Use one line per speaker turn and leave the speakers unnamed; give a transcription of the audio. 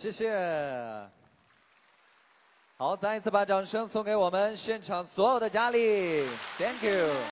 谢谢。好再一次把掌声送给我们现场所有的佳丽。Thank you